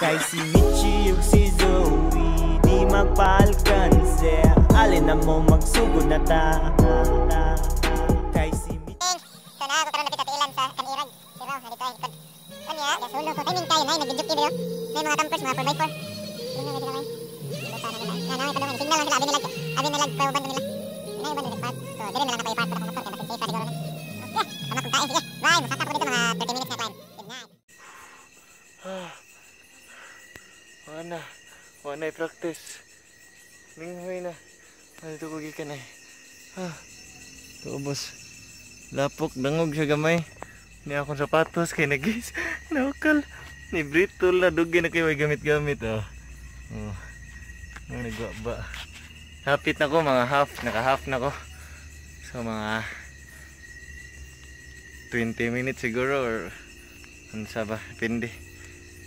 Kay si Michi ug si Zoe Di magpaalkanse Alin na mo magsugod na ta Kay si Michi So na ako karon napit ilan sa kanirag. Si Raw na dito ay likod. Kanya, gasulo ko. Timing kayo na nagjujuk video. May mga campers mga 4x4. Yun na nila. Na na kadungan signal lang sila abi nila. Abi nila pa uban nila. Na uban nila part. So dire na lang Wala na practice. Ninghoy na. Ano ito kugi ka na eh. Ah. Tuubos. Lapok, dangog siya gamay. Ni akong sapatos kay nagis. Naukal. Ni britol na dugi na kayo gamit-gamit oh. Oh. Ano nagwaba. Hapit na ko mga half, naka-half na ko. So mga 20 minutes siguro or ano sa ba, pindi.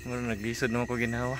Muro naglisod naman ko ginawa.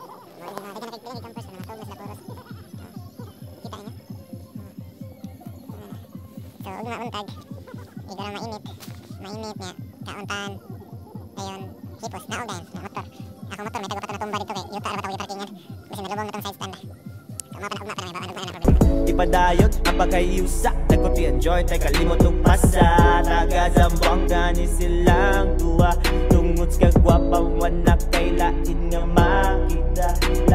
So, ug nga untag. Di ko na mainit. Mainit niya. Kauntan. Ayun, hipos, naugan, na motor. Ako motor, may tago pa natumba dito kay yuta na ba tawag parkingan. Kasi nalubong na itong side stand. So, mga panakugna pa na may bawaan na problema. Ipadayon ang pagkayusa Nagkuti enjoy tay kalimot ug pasa Taga Zamboanga ni silang duwa Tungod sa kagwapawan na kay lain nga makita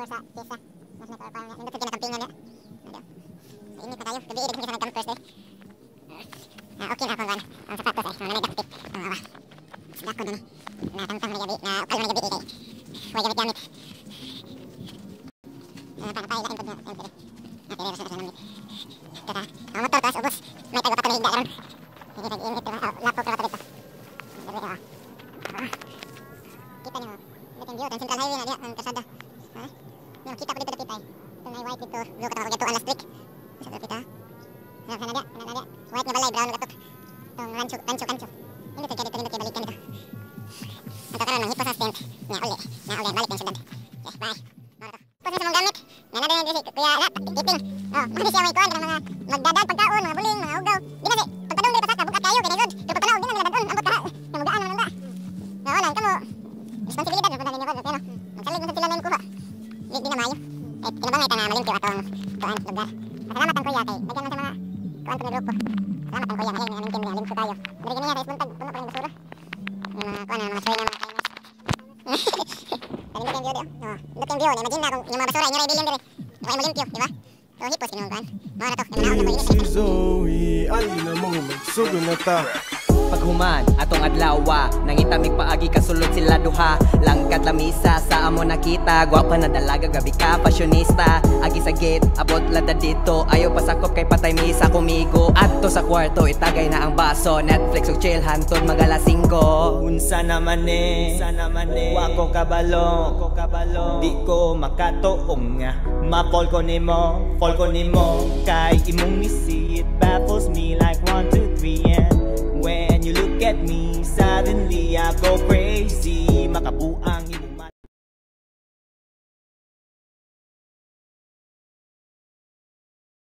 pulsa biasa mas naik kalau yang itu kepingan ya. Aduh. Ini kata yuk lebih dekat sama kampus deh. Nah oke lah kawan kawan sepatu saya mana dekat sama awal sudah aku nih nah tentang lagi nah kalau lagi deh wajah jamit nah apa apa ya inputnya inputnya. Nah ini harus harus nambah kata kamu motor tas obus naik aku pakai hijau kan? Ini lagi ini tuh lapuk lapuk itu kita nih mau dekat dia dan central highway nggak dia yang tersadah Ha? Yung kita pa dito dapit ay. Ito na white dito. Blue ka tawag ito, alas trick. Sa dapit ha. Ano ka na diya? Ano na diya? White nga balay, brown nga katok. Itong rancho, rancho, kancho. Hindi dito, dito, dito, balikan dito. Ato karon ng hippo sa stent. Nga uli. Nga uli, balik yung syudad. Okay, bye. Pwede sa mong gamit. Nga na din si Kuya Lat, tipping. Oh, mali siya may kuan mga magdadad pagkaon, mga buling, mga ugaw. Di na si pagtanong diri pasaka bukat kayo kay good. Pero pagtanaw di na nila dadon, ambot ka. Nga magaan na nanda. Nga wala kamo. Responsibilidad na ninyo ko, pero magsalig na sila nang kuha. Di di na mayo. Eh, kinabangay ta na malingkyo atong kuan lugar. Salamat ang kuya kay daghan man sa mga kuan sa grupo. Salamat ang kuya ngayon nga mintin niya lingko tayo. Diri gani sa isbuntag, puno pa ring basura. Mga kuan mga soy nga mga kainas. View dio. Oh, look yung view. Imagine na kung yung mga basura inyo i-billion dire. Di ba malimpyo, di ba? So hipos kinungkuan. Mao na to, naon na ko ini. Zoe Ali na mo magsugod na ta Paghuman atong adlawa. Nangitamig paagi kasulod sila duha. Langkad lamisa sa amo nakita. Gwapa na dalaga gabi ka fashionista. Agi sa gate abot lada dito. Ayaw pasakop kay patay misa kumigo. Adto sa kwarto itagay na ang baso. Netflix ug chill hantod mga alas 5 Unsa naman eh? Unsa naman eh? Wa ko kabalo. Ko kabalo. Di ko makatuong nga. Ma-fall ko nimo Fall ko nimo Kay imong misi It baffles me like one, two, three And When you look at me, suddenly ako crazy. Makapuang himu